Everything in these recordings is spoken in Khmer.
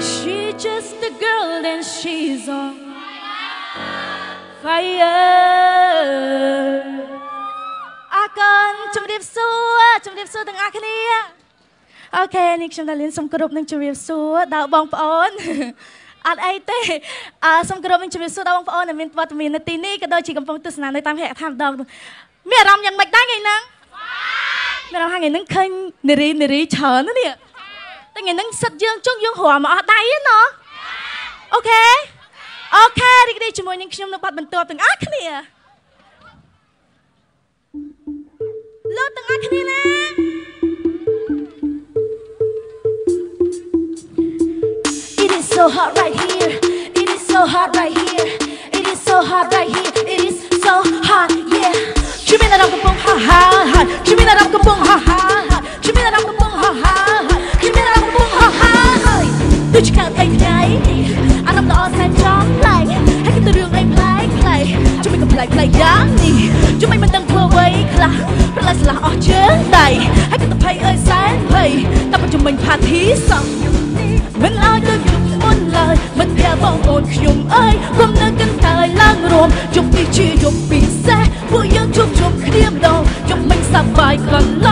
She's just a girl and she's on fire អរគុណជំរាបសួរជំរាបសួរទាំងអស់គ្នាអូខេនេះខ្ញុំតាលីនសូមគោរពនឹងជំរាបសួរដល់បងប្អូនអត់អីទេអឺសូមគោរពនឹងជំរាបសួរដល់បងប្អូនដែលមានវត្តមាននៅទីនេះក៏ដូចជាកំពុងទស្សនានៅតាមហេដ្ឋានម្ដងមានអារម្មណ៍យ៉ាងម៉េចដែរថ្ងៃហ្នឹងមានអារម្មណ៍ថ្ងៃហ្នឹងឃើញនារីនារីច្រើនណានេះ តែថ្ងៃហ្នឹងសិតយើងជុំយើងរំមកអស់ដៃណាអូខេអូខេរីករាយជាមួយនឹងខ្ញុំនៅបាត់បន្ទាប់ទាំងអស់គ្នាលោកទាំងអស់គ្នាណា It is so hot right here It is so hot right here It is so hot right here It is so hot yeah ជំនាញរំកំពុងហាហាហាជំនាញរំកំពុងហាហា យ៉ាងនេះជំនាញមិនដឹងធ្វើអ្វីខ្លះប្រឡែស្លាស់អស់ជើងដៃហើយគឺទៅភ័យអើយសែនភ័យតែបើជំនាញផាធីសោះមិនឲ្យដូចយប់មុនឡើយមិនភ័យបងប្អូនខ្ញុំអើយគុំនៅកន្តើយឡើងរួមយប់នេះជាយប់ពិសេសពួកយើងជួបជុំគ្នាម្ដងយប់មិញសប្បាយកន្លងយ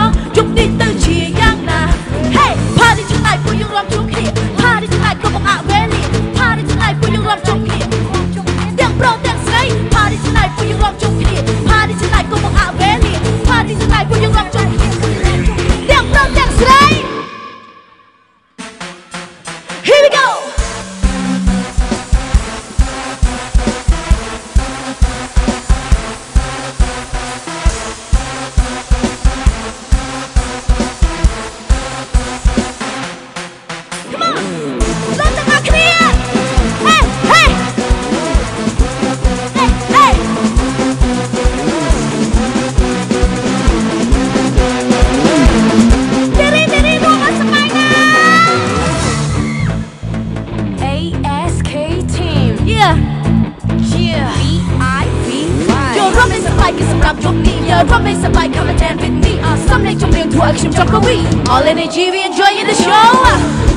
rum is a bike សម្រាប់យប់នេះ Your rum is a bike come and dance with me អសំលេងចម្រៀងធ្វើឲ្យខ្ញុំចង់កវី All energy we enjoy in the show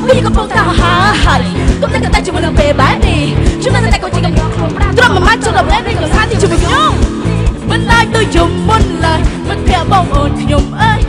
វាកំពុងតែហៅហើយកុំតែតែជាមួយនឹងពេលបែបនេះខ្ញុំនៅតែក៏ជាកំពុងខ្លួនប្រាត្រង់មួយម៉ាច់ចូលដល់ពេលនេះក៏ស្អាតទីជាមួយខ្ញុំមិនឡាយដូចយំមុនឡើយមិនភ័យបងអូនខ្ញុំអើយ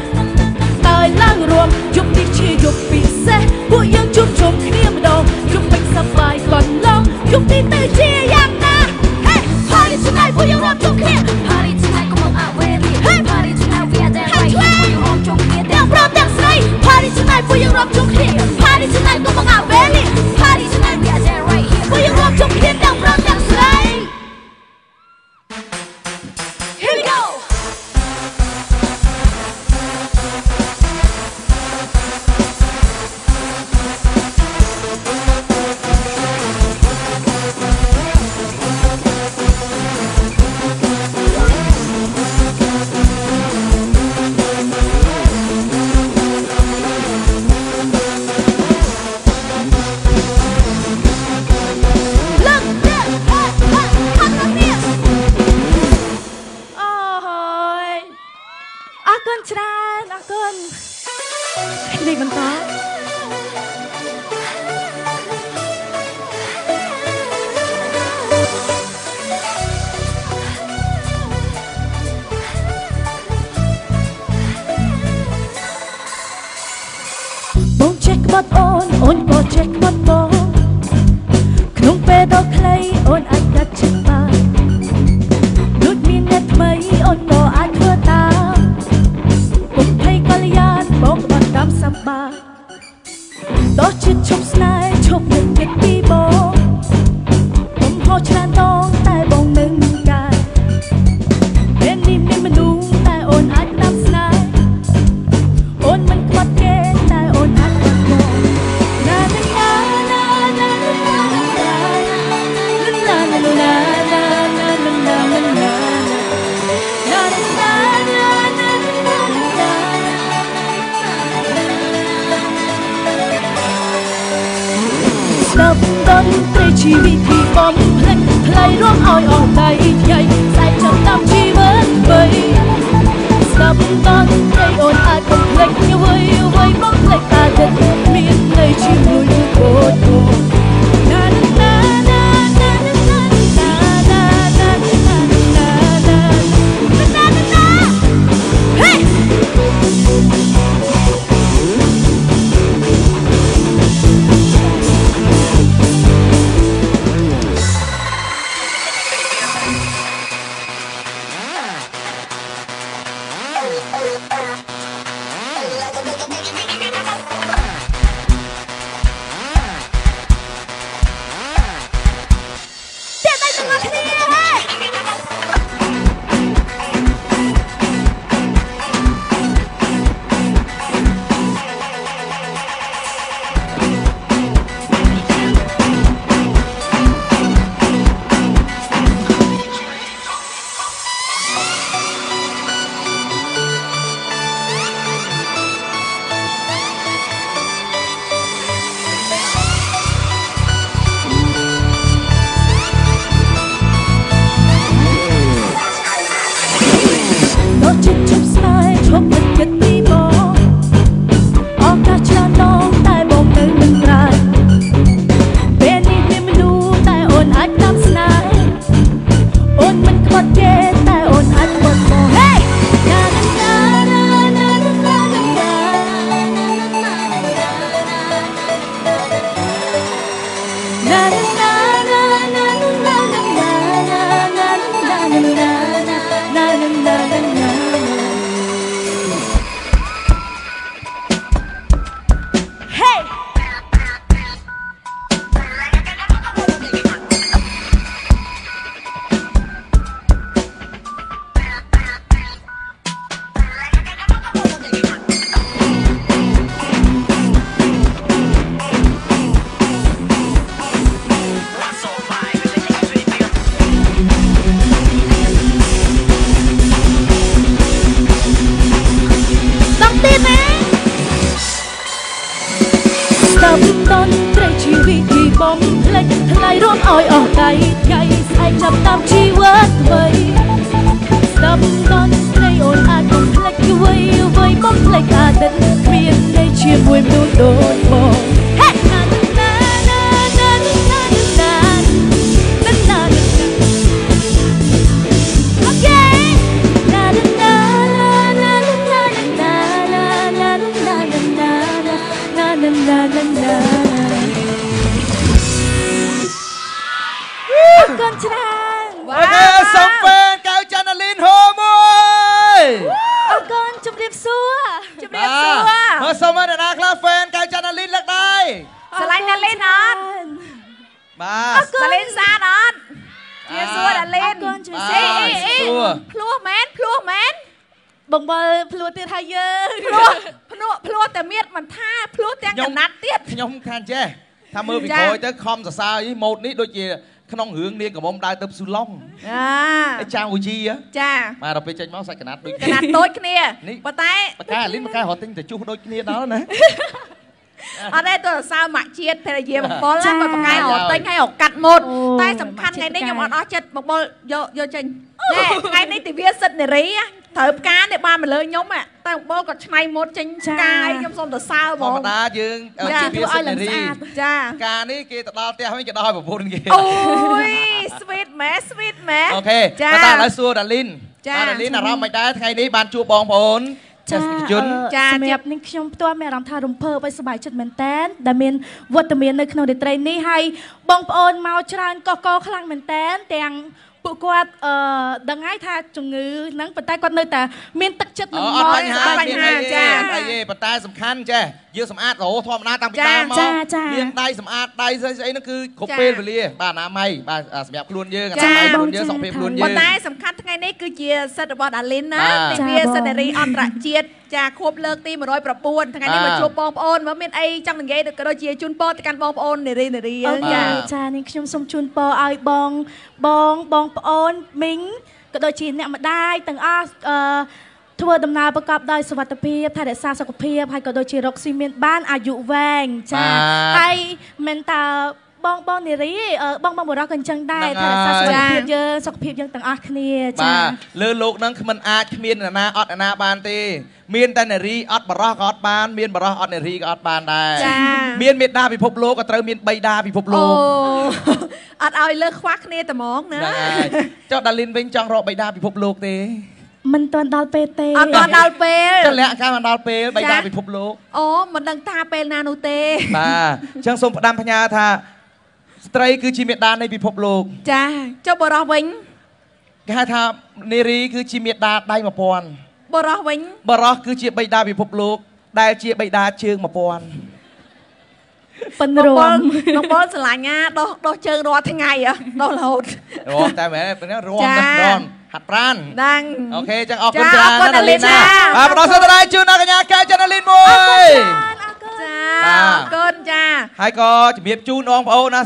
នេះបន្តបងចេះក្បត់អូនអូនក៏ចេះក្បត់បងក្នុងពេលដ៏ខ្លីអូន Stop តន្ត្រីជីវិតពីបំភ្លេចថ្លៃរួមឲ្យអស់ដៃថ្លៃស្អែកចាំតាមជីវិតបីស្ដាប់តន្ត្រីអូនអាចបំភ្លេចអ្វីអ្វីបំភ្លេចតែចិត្តមានន័យជាមួយនឹងកូន Like a big, big បំភ្លេចថ្ងៃរំអោយអស់ដៃថ្ងៃស្អែកចាប់តាមជីវិតថ្មីស្ដាប់តនត្រីអូនអាចបំភ្លេចអ្វីអ្វីបំភ្លេចអតីតគ្មានន័យជាមួយមនុស្សដូច ភ្លោះមែនភ្លោះមែនបងបលភ្លួទៀតហើយយើងភ្លោះភ្លោះភ្លោះតែមានមិនថាភ្លោះទាំងកណាត់ទៀតខ្ញុំខានចេះថាមើលពីចាក្រោយទៅខំសរសើរអីម៉ូតនេះដូចជាក្នុងរឿងនាងកំមុំដើរទៅស៊ូឡុងអាអីចាងវូជីហ៎ចាបាទដល់ពេលចេញមកសាច់កណាត់ដូចកណាត់ដូចគ្នានេះប៉ុន្តែបកាអាលីនបការត់ទិញទៅជុះដូចគ្នាដល់ណា អត់ទេទោះសើម៉ាក់ជាតិភរិយាបបុលចាគាត់បកកែរត់ទិញឲ្យអកាត់ម៉ូតអូតែសំខាន់ថ្ងៃនេះម៉ាក់ជាតិខ្ញុំអត់អស់ចិត្តបបុលយកយកចេញណែថ្ងៃនេះទិវាសិទ្ធិនារីណាត្រូវផ្កានេះបានមកលើខ្ញុំហ่ะតែបបុលគាត់ឆ្នៃម៉ូតចេញចាផ្កាឲ្យខ្ញុំសូមទៅសើធហ្មម្មងតាយើងចាជីវិតសិទ្ធិនារីធ្វើឲ្យឡើងស្អាតចាការនេះគេទៅដល់ផ្ទះវិញគេដល់ឲ្យប្រពន្ធគេអូយ sweet ម៉ែ sweet ម៉ែអូខេចាប៉ុន្តែឥឡូវសួរដាលីនចាបាទដាលីនអារម្មណ៍មិនដែរថ្ងៃនេះបានជួបបងប្អូន ចាទេសនិកជនអឺចាសម្រាប់នឹងខ្ញុំផ្ទាល់មានអារម្មណ៍ថារំភើបឲ្យសប្បាយចិត្តមែនតើដែលមានវត្តមាននៅក្នុងរាត្រីនេះហើយបងប្អូនមកច្រើនកកកខ្លាំងមែនតើទាំងពួកគាត់អឺដឹងហើយថាជំងឺហ្នឹងប៉ុន្តែគាត់នៅតែមានទឹកចិត្តអនឹងអត់មកបញ្ហាអត់បញ្ហាមានអីចាទេអត់អីទេប៉ុន្តែសំខាន់ចេះ យើងសម្អាតរហូតធម្មតាតាំងពីចាដើមមកចាចាលាងដៃសម្អាតដៃស្អីស្អីហ្នឹងគឺគ្រប់ចាពេលវេលាបាទអនាម័យបាទអាសម្រាប់ខ្លួនយើងអចានាម័យខ្លួនចាយើងសុខភាពខ្លួនចាយើប៉ុងន្តែសំខាន់ថ្ងៃនេះគឺជាសិទ្ធិរបស់ដាលីនណាបាទទិវាចាបងសិទ្ធិនារីអន្តរជាតិចាខួបលើកទី109ថ្ងៃនេះបាទមកជួបបងប្អូនមកមានអីចង់និយាយក៏ដូចជាជូនពរទៅកាន់បងប្អូននារីនារីយើអូងខេចាចានេះខ្ញុំសូមជូនពរឲ្យបងបងបងប្អូនមីងក៏ដូចជាអ្នកម្ដាយទាំងអស់អឺ ធ្វើដំណើរប្រកបដោយសុវត្ថិភាពថែរក្សាសុខភាពហើយក៏ដូចជារកស៊ីមានបានអាយុវែងចាបាទហើយមិនតើបងបងនារីអឺបងបងបរោះក៏អញ្ចឹងដែរហ្នឹងថែរក្សាសុខហើយភាពយើងសុខភាពយើងទាំងអស់គ្នាចាបាទលើលោកហ្នឹងគ្មិនអាចគ្មាននរណាអត់នរណាបានទេ មានតែនារីអត់បរោះក៏អត់បានមានបរោះអត់នារីក៏អត់បានដែរចាមានមេដាពិភពលោកក៏ត្រូវមានបីដាពិភពអូលោកអត់ឲ្យលើសខ្វះគ្នាតែហ្មងណាហ្នឹងហើយចុះដាលីនវិញចង់រកបីដាពិភពលោកទេ មិនទាន់ដល់ពេលទេអត់ដល់ដល់ពេលចុះលក្ខកម្មដល់ពេលបីដាចាពិភពលោកអូមិនដឹងថាពេលណានោះទេបាទអញ្ចឹងសូមផ្ដាំផ្ញើថាស្ត្រីគឺជាមេដានៃពិភពលោក ចាចុះបរោះវិញគេហៅថានារីគឺជាមេដាដៃ1000បរោះវិញបរោះគឺជាបីដាពិភពលោក ដែលជាបីដាជើង1000 ប៉ិនបងរបុលមបងបុលស្រឡាញ់ណាដោះដោះជើងរាល់ថ្ងៃហ៎ដោះរហូតរំតែមែនពេលនេះរំចាណាស់រំហាត់ប្រានដឹងអូខេចឹងអរគុណចាច្រើនអរគុណណាស់ដាលីនដាលីនណាចាបាទបន្តសន្ទនាជូនដល់កញ្ញាកែចាន់ដាលីនមួយចាបាទអរគុណចាហើយក៏ជំរាបជូនបងប្អូនណា